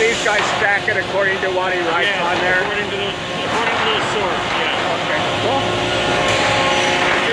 These guys stack it according to what he writes yeah, on there?